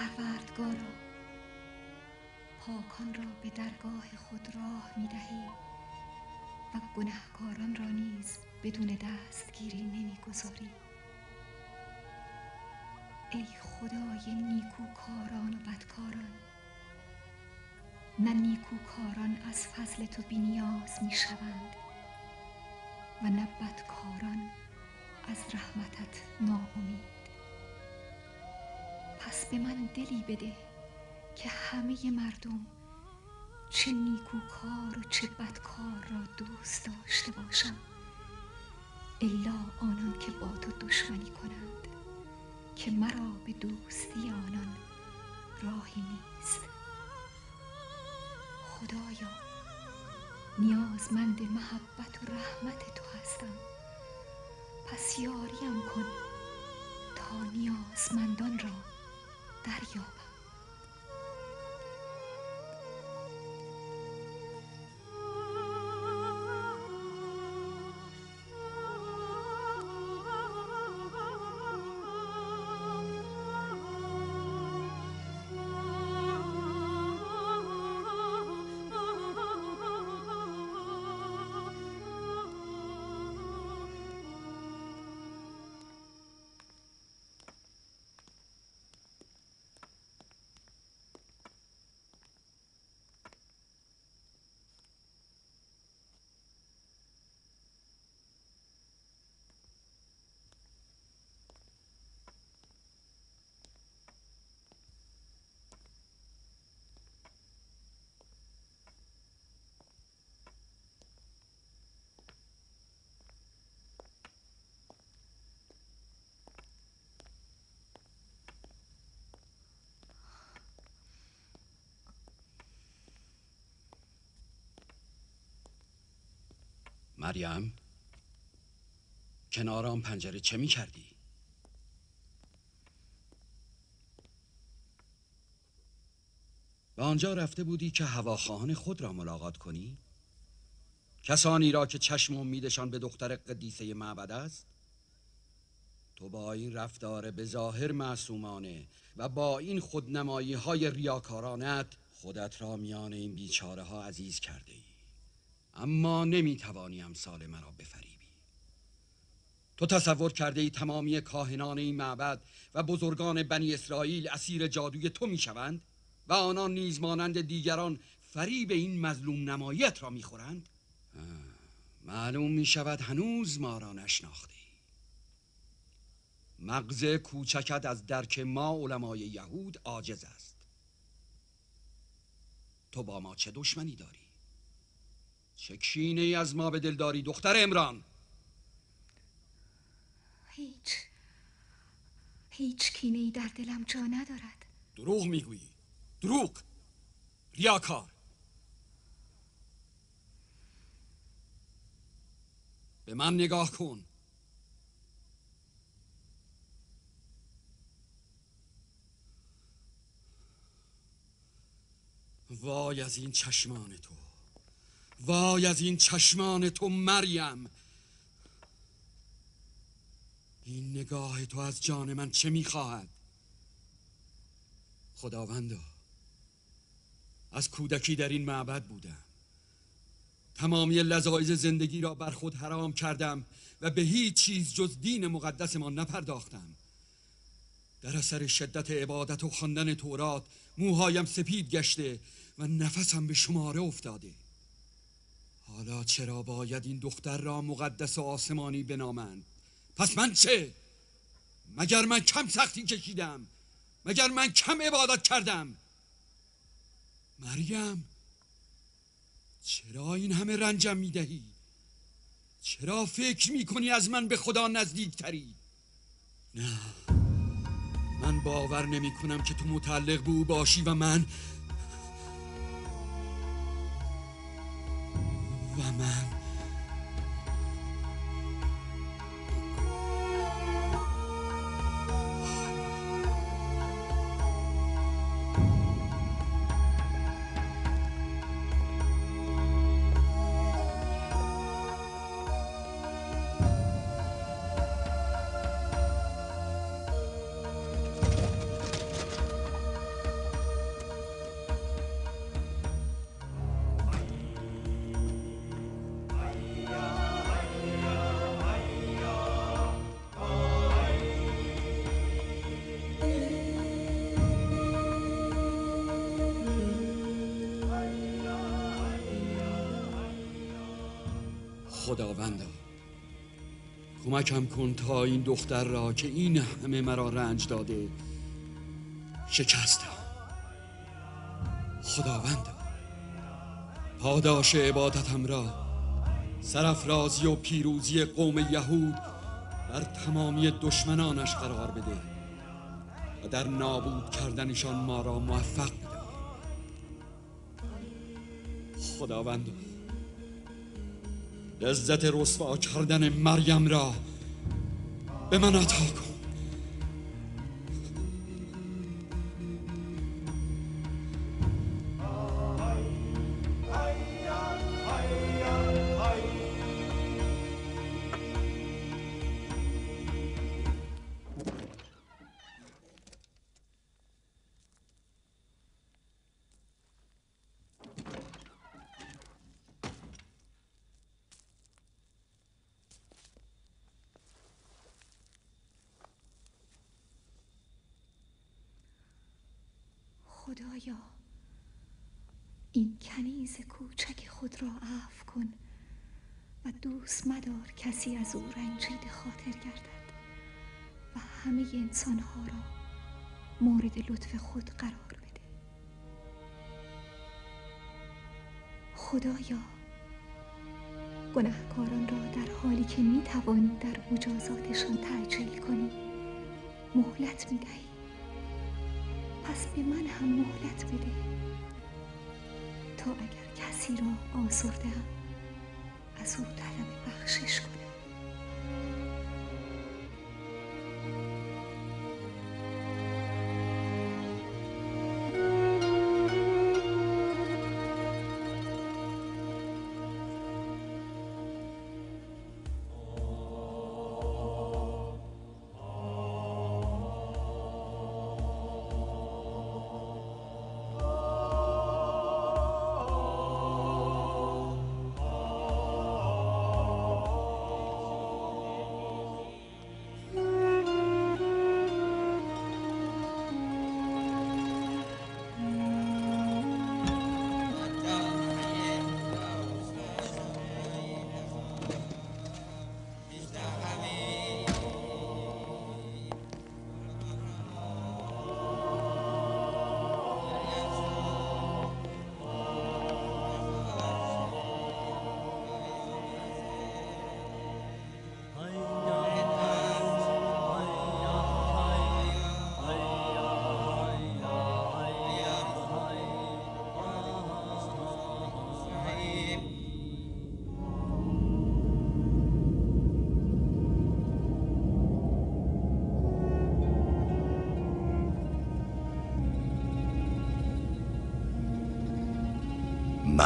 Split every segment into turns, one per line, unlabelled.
پروردگارا پاکان را به درگاه خود راه می دهی و گنهکاران را نیز بدون دستگیری نمی گذاری. ای خدای نیکوکاران و بدکاران نه نیکوکاران از فضل تو بینیاز می شوند و نه بدکاران از رحمتت ناامید پس به من دلی بده که همه مردم چه نیکوکار و چه بدکار را دوست داشته باشم الا آنان که با تو دشمنی کنند که مرا به دوستی آنان راهی نیست. خدایا نیازمند محبت و رحمت تو هستم. پس یاریم کن تا نیازمندان را 誰よ。
مریم کنار آن پنجره چه می کردی؟ به آنجا رفته بودی که هواخواهان خود را ملاقات کنی؟ کسانی را که چشم امیدشان به دختر قدیسه معبد است؟ تو با این رفتار به ظاهر معصومانه و با این خودنمایی های ریاکارانت خودت را میان این بیچاره ها عزیز کرده ای. اما نمی‌توانی امثال مرا بفریبی. تو تصور کرده ای تمامی کاهنان این معبد و بزرگان بنی اسرائیل اسیر جادوی تو می‌شوند و آنان نیز مانند دیگران فریب این مظلوم نمایت را می‌خورند؟ معلوم می شود هنوز ما را نشناخته مغز کوچکت از درک ما علمای یهود عاجز است. تو با ما چه دشمنی داری؟ چه کینه ای از ما به دل داری دختر امران
هیچ. هیچ کینه ای در دلم جا ندارد.
دروغ می‌گویی. دروغ. ریاکار. به من نگاه کن. وای از این چشمان تو وای از این چشمان تو مریم. این نگاه تو از جان من چه می‌خواهد؟ خداوندا از کودکی در این معبد بودم. تمامی لذایز زندگی را بر خود حرام کردم و به هیچ چیز جز دین مقدس ما نپرداختم. در اثر شدت عبادت و خواندن تورات موهایم سپید گشته و نفسم به شماره افتاده. حالا چرا باید این دختر را مقدس و آسمانی بنامند پس من چه؟ مگر من کم سختی کشیدم مگر من کم عبادت کردم مریم چرا این همه رنجم می‌دهی؟ چرا فکر می‌کنی از من به خدا نزدیک تری؟ نه من باور نمی کنم که تو متعلق به او باشی و من و من خداوندا کمکم کن تا این دختر را که این همه مرا رنج داده شکستم. خداوندا پاداش عبادتم را سرفرازی و پیروزی قوم یهود بر تمامی دشمنانش قرار بده و در نابود کردنشان ما را موفق بده. خداوند. لذت رسوا کردن مریم را به من عطا کن.
خدایا این کنیز کوچک خود را عفو کن و دوست مدار کسی از او رنجیده خاطر گردد و همه انسانها را مورد لطف خود قرار بده. خدایا گناهکاران را در حالی که می توانی در مجازاتشان تعجیل کنی مهلت می دهی پس به من هم مهلت بده. تا اگر کسی را آزرده هم از او طلب بخشش کنم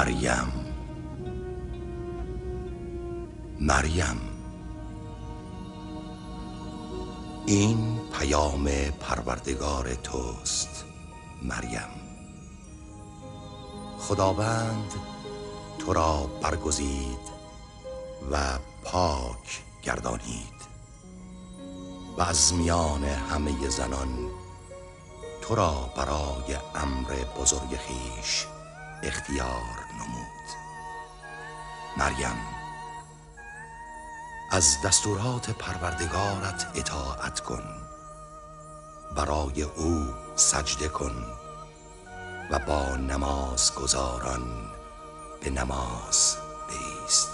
مریم. مریم. این پیام پروردگار توست مریم. خداوند تو را برگزید و پاک گردانید و از میان همه زنان تو را برای امر بزرگ خیش اختیار مریم. از دستورات پروردگارت اطاعت کن. برای او سجده کن و با نماز گذاران به نماز بیست.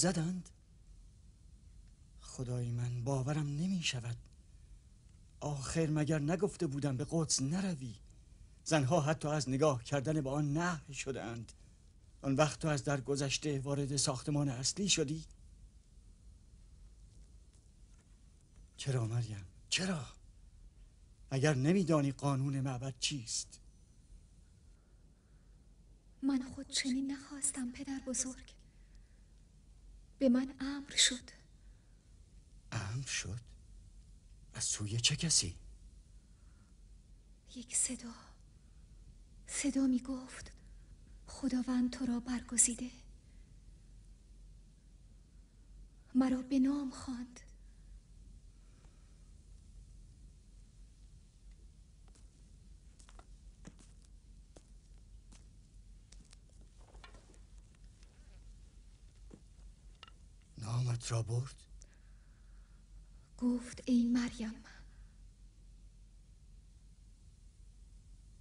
زدند. خدای من باورم نمی شود. آخر مگر نگفته بودم به قدس نروی؟ زنها حتی از نگاه کردن به آن نه شدند. آن وقت تو از در گذشته وارد ساختمان اصلی شدی؟ چرا مریم؟ چرا؟ اگر نمیدانی قانون معبد چیست؟
من خود چنین نخواستم پدر بزرگ. به من امر شد.
امر شد؟ از سوی چه کسی؟
یک صدا. صدا می گفت خداوند تو را برگزیده. مرا به نام خواند.
نامت را برد؟
گفت ای مریم.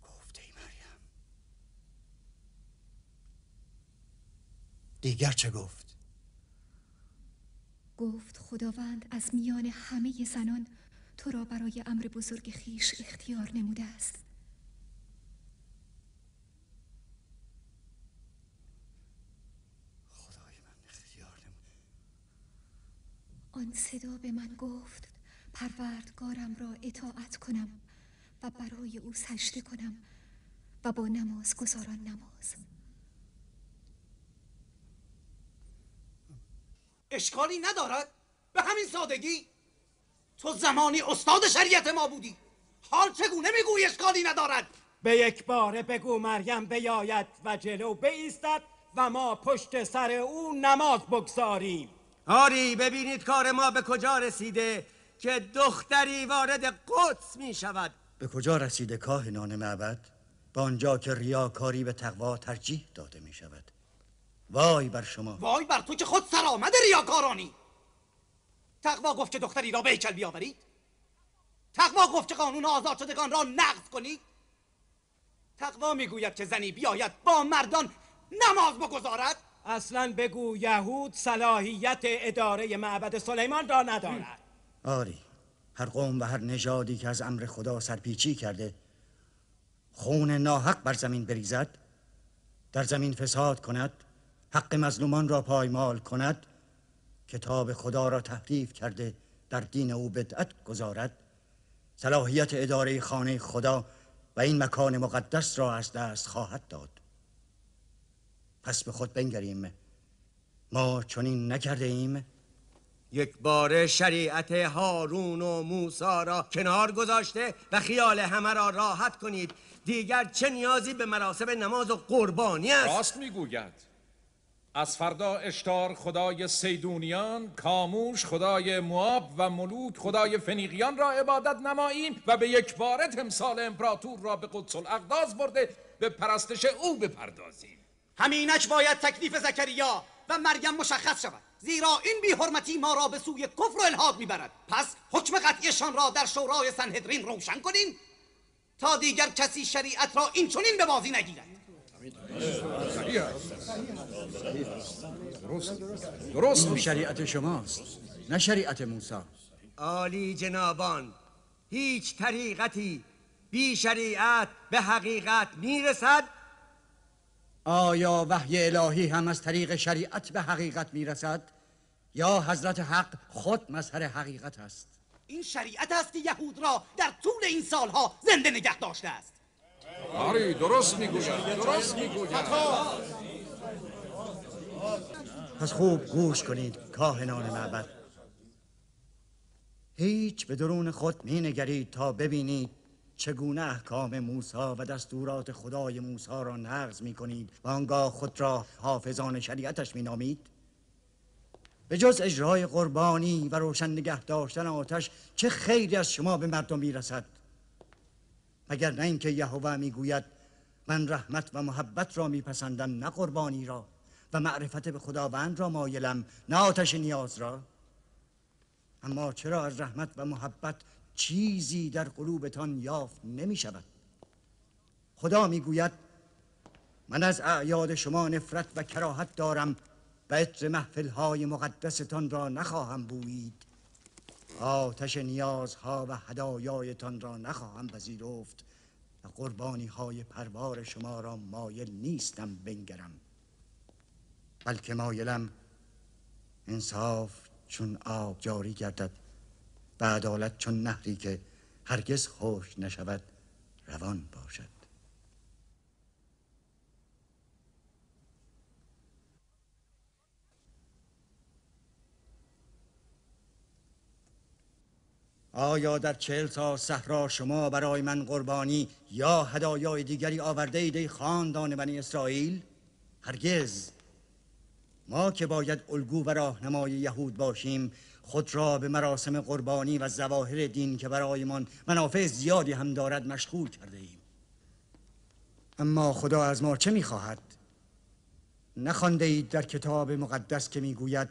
گفت ای مریم. دیگر چه گفت؟
گفت خداوند از میان همه زنان تو را برای امر بزرگ خیش اختیار نموده است. آن صدا به من گفت پروردگارم را اطاعت کنم و برای او سجده کنم و با نماز گذاران نماز.
اشکالی ندارد؟ به همین سادگی؟ تو زمانی استاد شریعت ما بودی. حال چگونه میگوی اشکالی ندارد؟
به یک باره بگو مریم بیاید و جلو بیستد و ما پشت سر او نماز بگذاریم.
آری ببینید کار ما به کجا رسیده که دختری وارد قدس می شود
به کجا رسیده کاهنان معبد؟ با آنجا که ریاکاری به تقوا ترجیح داده می شود وای بر شما.
وای بر تو که خود سرآمد ریاکارانی. تقوا گفت که دختری را به هیکل بیاورید. تقوا گفت که قانون آزاد شدگان را نقض کنید. تقوا می‌گوید که زنی بیاید با مردان نماز بگذارد.
اصلا بگو یهود صلاحیت اداره معبد سلیمان را ندارد.
آری هر قوم و هر نژادی که از امر خدا سرپیچی کرده خون ناحق بر زمین بریزد در زمین فساد کند حق مظلومان را پایمال کند کتاب خدا را تحریف کرده در دین او بدعت گذارد. صلاحیت اداره خانه خدا و این مکان مقدس را از دست خواهد داد. پس به خود بنگریم. ما چنین نکرده ایم
یک بار شریعت هارون و موسا را کنار گذاشته و خیال همه را راحت کنید. دیگر چه نیازی به مراسم نماز و قربانی است؟
راست می‌گوید. از فردا اشتار خدای سیدونیان کاموش خدای مواب و ملوک خدای فنیقیان را عبادت نماییم و به یک باره تمثال امپراتور را به قدس الاقداس برده به پرستش او بپردازیم.
همینک باید تکلیف زکریا و مریم مشخص شود. زیرا این بی حرمتی ما را به سوی کفر و الحاد می‌برد. پس حکم قطعیشان را در شورای سنهدرین روشن کنیم تا دیگر کسی شریعت را این چنین به بازی نگیرد.
درست. می
شریعت شماست. نه شریعت موسی.
عالی جنابان هیچ طریقتی بی شریعت به حقیقت می‌رسد
آیا وحی الهی هم از طریق شریعت به حقیقت می‌رسد؟ یا حضرت حق خود مظهر حقیقت است؟
این شریعت است که یهود را در طول این سالها زنده نگه داشته است.
آری درست می‌گوید درست می‌گوید.
پس خوب گوش کنید کاهنان معبد. هیچ به درون خود می نگرید تا ببینید چگونه احکام موسی و دستورات خدای موسی را نقض می کنید و آنگاه خود را حافظان شریعتش می نامید به جز اجرای قربانی و روشن نگه داشتن آتش چه خیری از شما به مردم می رسد مگر نه اینکه یهوه می‌گوید من رحمت و محبت را میپسندم نه قربانی را و معرفت به خداوند را مایلم نه آتش نیاز را؟ اما چرا از رحمت و محبت چیزی در قلوبتان یافت نمی شود خدا می‌گوید من از اعیاد شما نفرت و کراهت دارم و عطر محفلهای مقدستان را نخواهم بویید. آتش نیازها و هدایایتان را نخواهم پذیرفت و قربانی های پروار شما را مایل نیستم بنگرم. بلکه مایلم انصاف چون آب جاری گردد. و عدالت چون نهری که هرگز خوش نشود روان باشد آیا در چهل سال صحرا شما برای من قربانی یا هدایای دیگری آورده اید ای خاندان بنی اسرائیل؟ هرگز ما که باید الگو و راهنمای یهود باشیم خود را به مراسم قربانی و زواهر دین که برایمان منافع زیادی هم دارد مشغول کرده ایم. اما خدا از ما چه می‌خواهد؟ نخوانده اید در کتاب مقدس که می‌گوید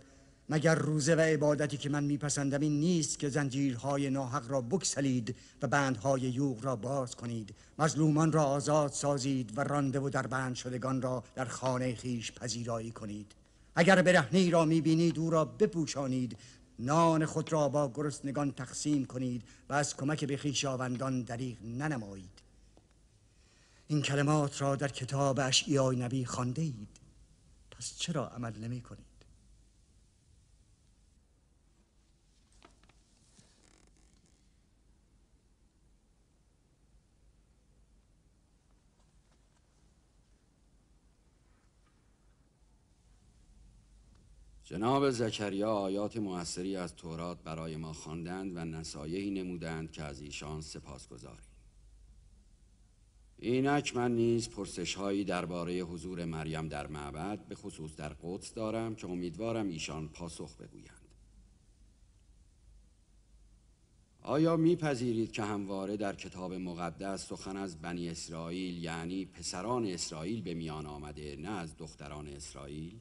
مگر روزه و عبادتی که من میپسندم این نیست که زنجیرهای ناحق را بکسلید و بندهای یوغ را باز کنید؟ مظلومان را آزاد سازید و رانده و در بند شدگان را در خانه خیش پذیرایی کنید. اگر برهنی را می‌بینید او را بپوشانید. نان خود را با گرسنگان تقسیم کنید و از کمک به خویشاوندان دریغ ننمایید. این کلمات را در کتاب اشعیای نبی خوانده اید. پس چرا عمل نمی کنید
جناب زکریا آیات موثری از تورات برای ما خواندند و نصایحی نمودند که از ایشان سپاسگزاریم اینک من نیز پرسش هایی درباره حضور مریم در معبد به خصوص در قدس دارم که امیدوارم ایشان پاسخ بگویند آیا میپذیرید که همواره در کتاب مقدس سخن از بنی اسرائیل یعنی پسران اسرائیل به میان آمده نه از دختران اسرائیل؟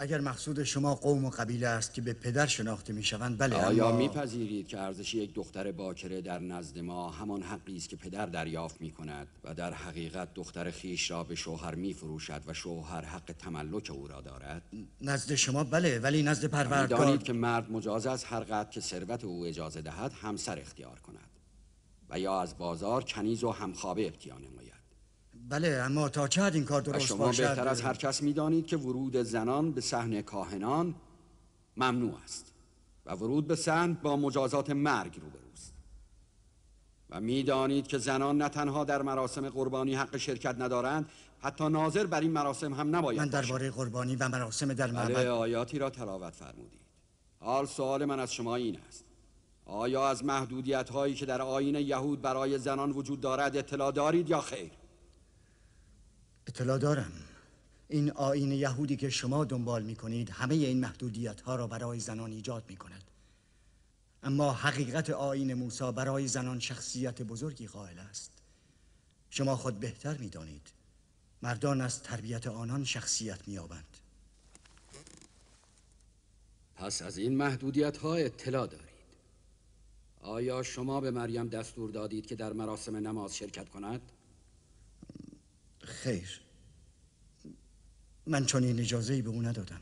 اگر مقصود شما قوم و قبیله است که به پدر شناخته می شوند بله
آیا
اما
میپذیرید که ارزش یک دختر باکره در نزد ما همان حقی است که پدر دریافت می کند و در حقیقت دختر خیش را به شوهر می فروشد و شوهر حق تملک او را دارد؟
نزد شما بله ولی نزد پروردگار
می‌دانید که مرد مجاز از هر قدر که ثروت او اجازه دهد همسر اختیار کند و یا از بازار کنیز و همخوابه ابتیا نماید
بله اما تا چه این کار درست
شما
باشد؟
بهتر از هر کس می‌دانید که ورود زنان به صحن کاهنان ممنوع است و ورود به صحن با مجازات مرگ روبروست. و می‌دانید که زنان نه تنها در مراسم قربانی حق شرکت ندارند حتی ناظر بر این مراسم هم نباید
من. درباره قربانی و مراسم در
بله
معبد
آیاتی را تلاوت فرمودید. حال سوال من از شما این است. آیا از محدودیت هایی که در آیین یهود برای زنان وجود دارد اطلاع دارید یا خیر؟
اطلاع دارم. این آین یهودی که شما دنبال می کنید همه این محدودیت ها را برای زنان ایجاد می کند اما حقیقت آین موسی برای زنان شخصیت بزرگی قائل است. شما خود بهتر می دانید مردان از تربیت آنان شخصیت می آبند.
پس از این محدودیت ها اطلاع دارید. آیا شما به مریم دستور دادید که در مراسم نماز شرکت کند؟
خیر. من چون این اجازه به او ندادم.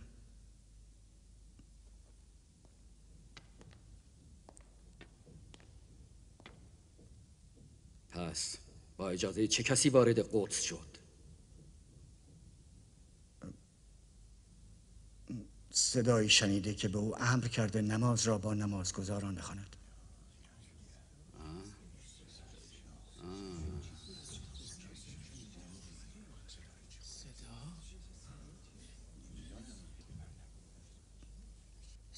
پس با اجازه چه کسی وارد قدس شد؟
صدایی شنیده که به او امر کرده نماز را با نمازگزاران بخواند.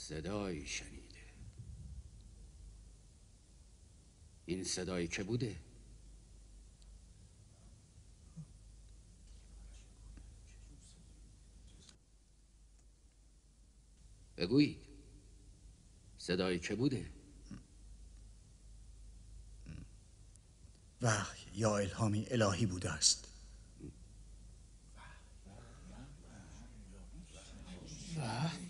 صدایی شنیده این صدایی که بوده؟ بگویید صدایی که بوده؟
وحی یا الهامی الهی بوده است
وحی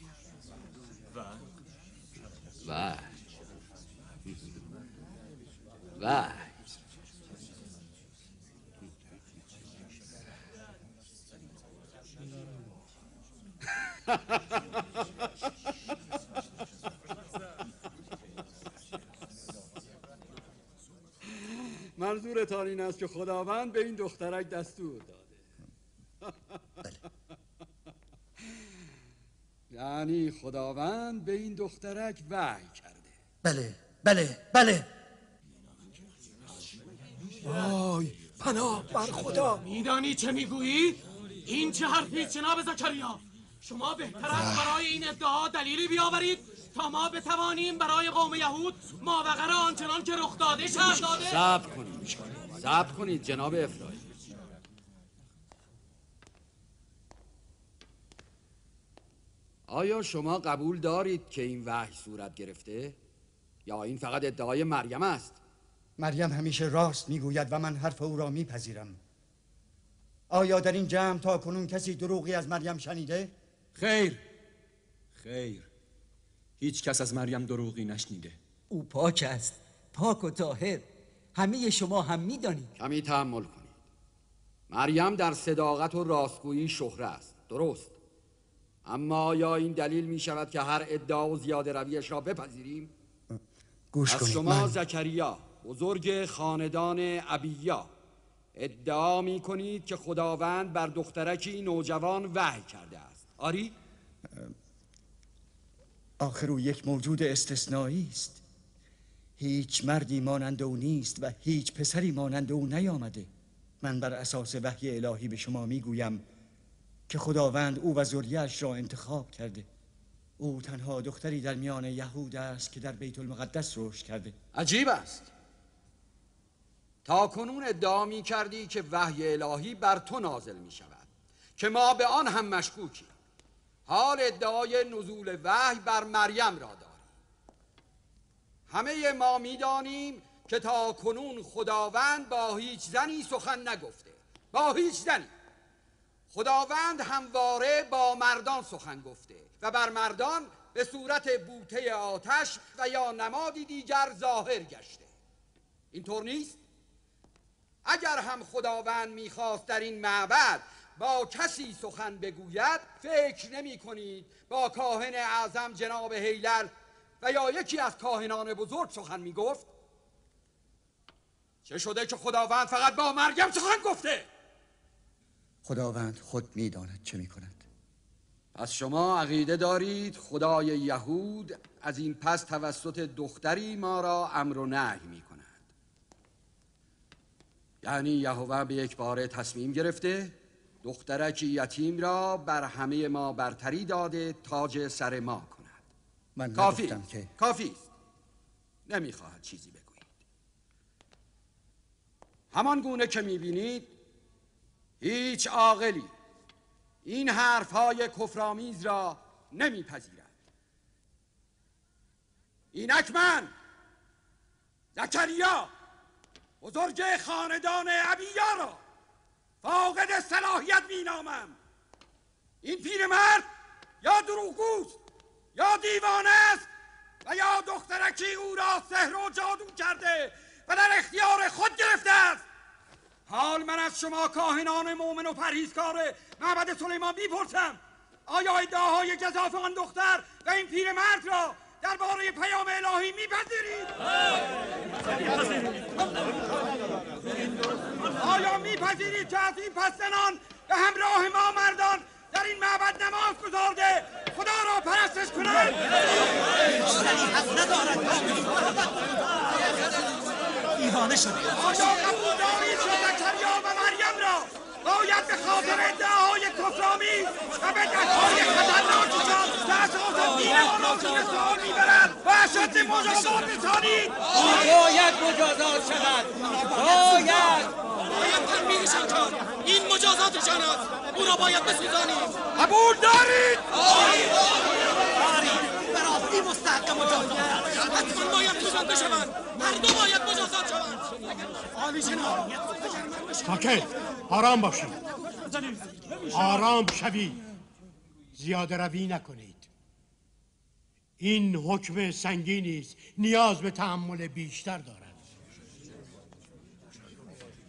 وحی منظورتان این است که خداوند به این دخترک دستور داده. یعنی خداوند به این دخترک وحی کرده.
بله بله بله.
وای پناه بر خدا.
میدانی چه می‌گویی؟ این چه حرفی جناب زکریا؟ شما بهتر است برای این ادعا دلیلی بیاورید تا ما بتوانیم برای قوم یهود ماوقر آنچنان که رخ داده شهر داده.
صبر کنید. صبر کنید جناب افرایم آیا شما قبول دارید که این وحی صورت گرفته؟ یا این فقط ادعای مریم است؟
مریم همیشه راست می‌گوید و من حرف او را میپذیرم. آیا در این جمع تا کنون کسی دروغی از مریم شنیده؟
خیر. خیر. هیچ کس از مریم دروغی نشنیده.
او پاک است. پاک و طاهر. همه شما هم می‌دانید.
کمی تحمل کنید. مریم در صداقت و راستگویی شهره است. درست. اما یا این دلیل می شود که هر ادعا و زیاده رویش را بپذیریم؟
گوش
از شما
من...
زکریا بزرگ خاندان ابیا ادعا می کنید که خداوند بر دخترکی نوجوان وحی کرده است. آری؟
آخر او یک موجود استثنایی است. هیچ مردی مانند او نیست و هیچ پسری مانند او نیامده. من بر اساس وحی الهی به شما می‌گویم که خداوند او و ذریه‌اش را انتخاب کرده. او تنها دختری در میان یهود است که در بیت المقدس رشد کرده.
عجیب است. تا کنون ادعا می کردی که وحی الهی بر تو نازل می شود که ما به آن هم مشکوکیم. حال ادعای نزول وحی بر مریم را داریم. همه ما می‌دانیم که تا کنون خداوند با هیچ زنی سخن نگفته. با هیچ زنی. خداوند همواره با مردان سخن گفته و بر مردان به صورت بوته آتش و یا نمادی دیگر ظاهر گشته. اینطور نیست؟ اگر هم خداوند می‌خواست در این معبد با کسی سخن بگوید فکر نمی کنید با کاهن اعظم جناب هیلل و یا یکی از کاهنان بزرگ سخن می گفت چه شده که خداوند فقط با مریم سخن گفته؟
خداوند خود می‌داند چه می‌کند.
پس شما عقیده دارید خدای یهود از این پس توسط دختری ما را امر و نهی می کند یعنی یهوه به یک باره تصمیم گرفته دخترک یتیم را بر همه ما برتری داده تاج سر ما کند.
من
کافی.
که
کافی است. نمی‌خواهد چیزی بگویید. همان گونه که می‌بینید هیچ عاقلی. این حرف های کفرآمیز را نمیپذیرد. اینک من زکریا بزرگ خاندان ابیا را فاقد صلاحیت مینامم. این پیرمرد یا دروغگوست یا دیوانه است و یا دخترکی او را سحر و جادو کرده و در اختیار خود گرفته است. حال من از شما کاهنان مؤمن و پرهیزکار معبد سلیمان می‌پرسم. آیا ادعاهای جزاف آن دختر و این پیرمرد را درباره پیام الهی میپذیرید؟ آیا میپذیرید که از این پستنان به همراه ما مردان در این معبد نماز گذارده خدا را پرستش کنند.
دیوانه شده.
آیا قبول دارید که زکریا و مریم را باید به خاطر ادعاهای کفرامی و به دستهای خطرناکشان که اساس دین ما را زیر سوال می‌برد. و اشد مجازات رسانید
باید مجازات شود. باید. باید تنبیهشان کرد این مجازاتشان است او را باید بسوزانید
قبول دارید؟
به راستی مستحق مجازات
حتما باید سوزانده شوند هر دو باید مجازات شوند.
عالی جناب
ساکت آرام باشید. آرام شوید زیاده روی نکنید. این حکم سنگینی است. نیاز به تحمل بیشتر دارد.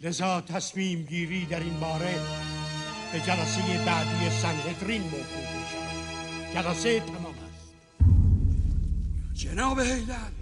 لذا تصمیم گیری در این باره به جلسه بعدی سنهدرین موکول می شود جلسه
جناب هیدر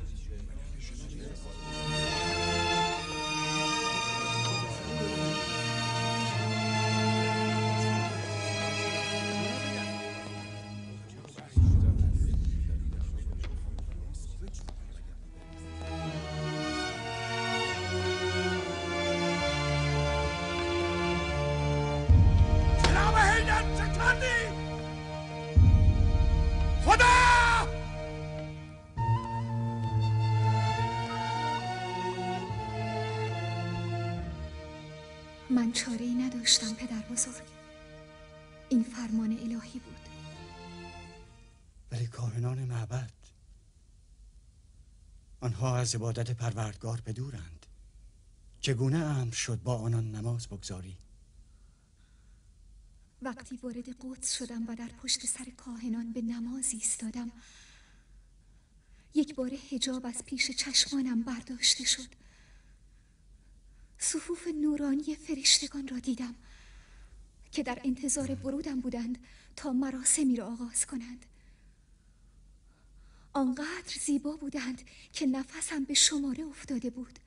من چاره ای نداشتم پدر بزرگ. این فرمان الهی بود.
ولی کاهنان معبد آنها از عبادت پروردگار بدورند. چگونه امر شد با آنان نماز بگذاری؟
وقتی وارد قدس شدم و در پشت سر کاهنان به نماز ایستادم یک بار حجاب از پیش چشمانم برداشته شد. صفوف نورانی فرشتگان را دیدم که در انتظار ورودم بودند تا مراسمی را آغاز کنند. آنقدر زیبا بودند که نفسم به شماره افتاده بود.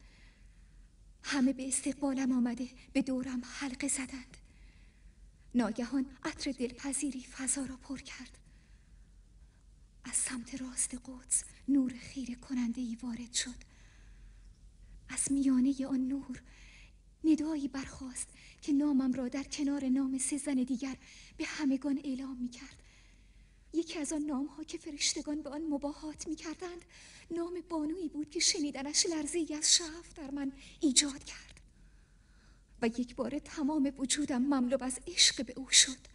همه به استقبالم آمده به دورم حلقه زدند. ناگهان عطر دلپذیری فضا را پر کرد. از سمت راست قدس نور خیره کننده ای وارد شد. از میانه آن نور ندایی برخاست که نامم را در کنار نام سه زن دیگر به همگان اعلام می کرد یکی از آن نام ها که فرشتگان به آن مباهات می کردند نام بانویی بود که شنیدنش لرزه از شعف در من ایجاد کرد. و یک بار تمام وجودم مملو از عشق به او شد.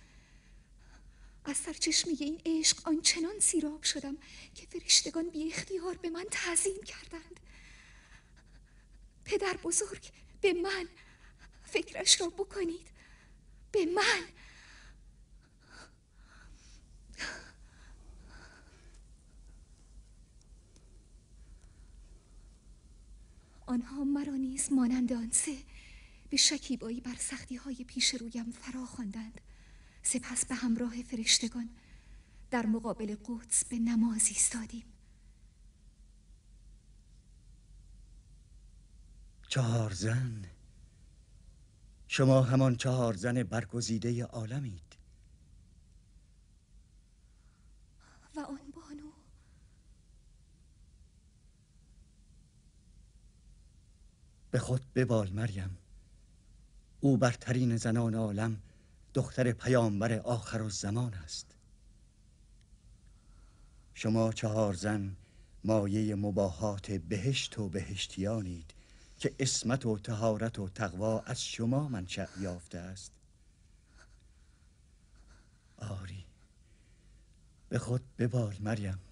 از سرچشمه این عشق آنچنان سیراب شدم که فرشتگان بی اختیار به من تعظیم کردند. پدر بزرگ به من فکرش را بکنید. به من. آنها مرا نیز مانند آن سه به شکیبایی بر سختی های پیش رویم فرا خواندند. سپس به همراه فرشتگان در مقابل قدس به نماز ایستادیم.
چهار زن. شما همان چهار زن برگزیده عالمید.
و آن بانو.
به خود ببال مریم. او برترین زنان عالم دختر پیامبر آخر الزمان است. شما چهار زن مایه مباهات بهشت و بهشتیانید. که اسمت و تهارت و تقوا از شما منشأ یافته است. آری به خود ببال مریم.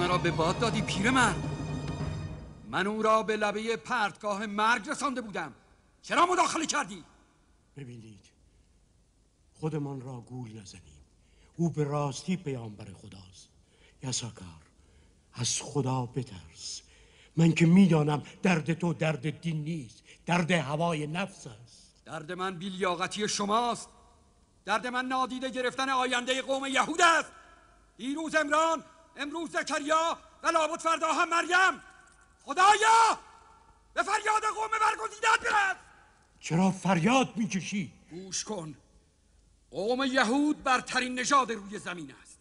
مرا به باد دادی پیرمرد من. او را به لبه پرتگاه مرگ رسانده بودم. چرا مداخله کردی؟
ببینید خودمان را گول نزنیم. او به راستی پیامبر خداست. یساکار از خدا بترس. من که می‌دانم درد تو درد دین نیست درد هوای نفس است.
درد من بیلیاقتی شماست. درد من نادیده گرفتن آینده قوم یهود است. دیروز امران امروز زکریا و لابد فردا هم مریم. خدایا! به فریاد قوم برگزیدت برس!
چرا فریاد می‌کشی؟
گوش کن. قوم یهود برترین نژاد روی زمین است.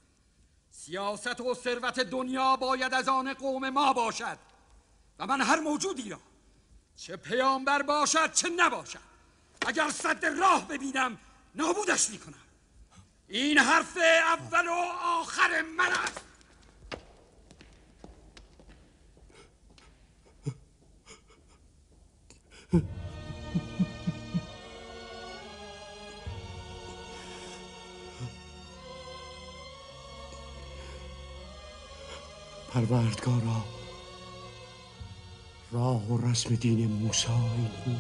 سیاست و ثروت دنیا باید از آن قوم ما باشد. و من هر موجودی را چه پیامبر باشد چه نباشد اگر صد راه ببینم نابودش می‌کنم. این حرف اول و آخر من است.
پروردگارا راه و رسم دین موسی این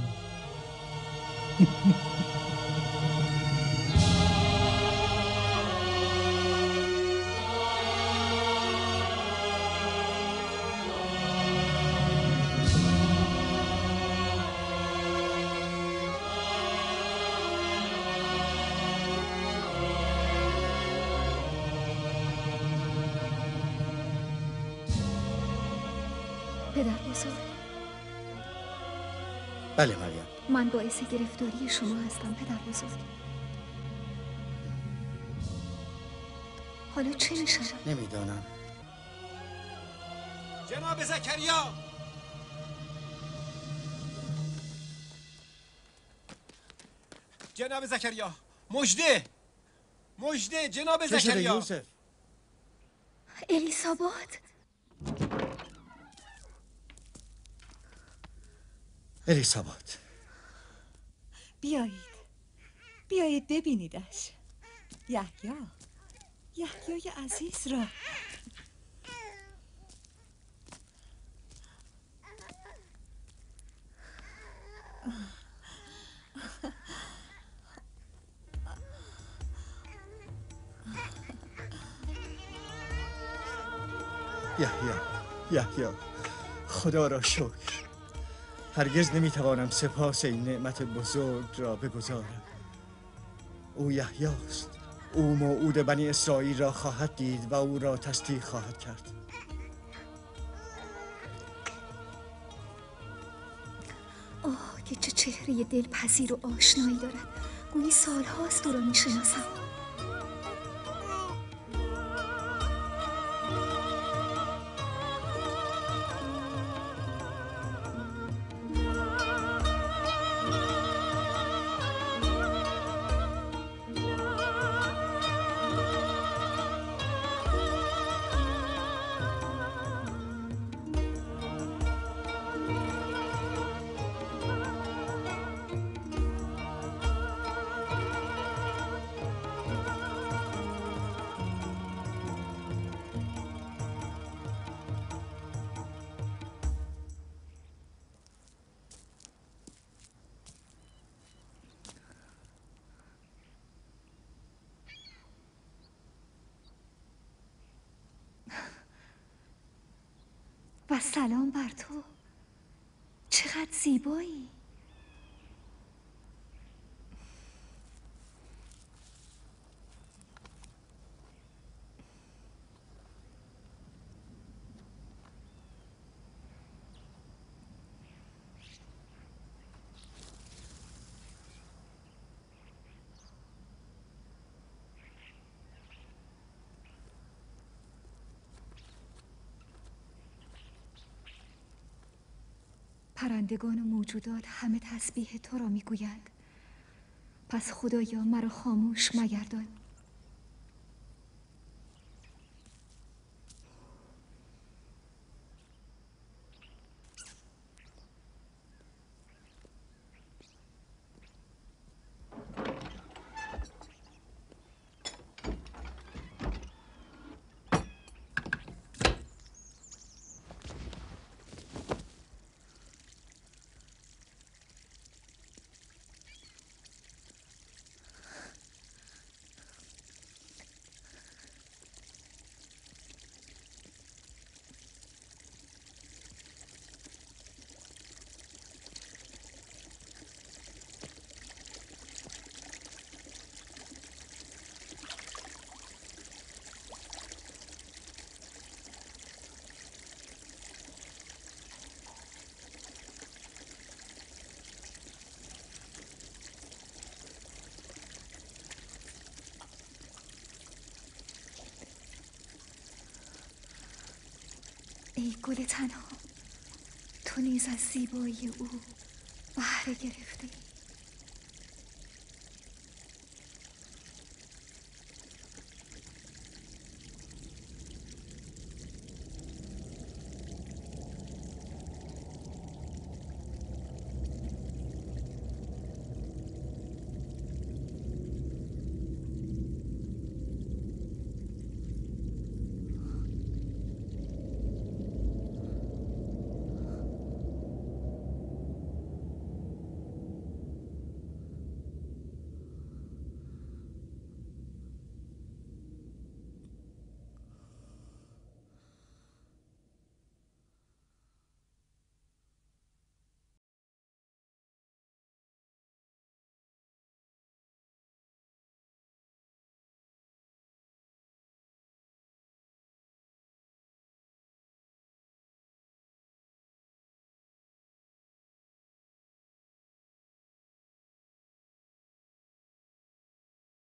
من باعث گرفتاری شما هستم پدر بزرگ. حالا چه میشه؟
نمی‌دانم.
جناب زکریا! جناب زکریا مجده مجده جناب زکریا!
یوسف؟
الیسابات
الیسابات
بیایید. بیایید ببینیدش. یحیی. یحیای عزیز را.
یحیی. یحیی. خدا را شکر. هرگز نمی‌توانم سپاس این نعمت بزرگ را بگذارم. او یحیاست. او موعود بنی اسرائیل را خواهد دید و او را تصدیق خواهد کرد.
آه که چه چهره دلپذیر و آشنایی دارد. گویی سالهاست او را می‌شناسم. سلام بر تو. چقدر زیبایی. پرندگان و موجودات همه تسبیح تو را می‌گویند. پس خدایا مرا خاموش مگردان. ای گل تنها تو نیز از زیبایی او بهره گرفته ای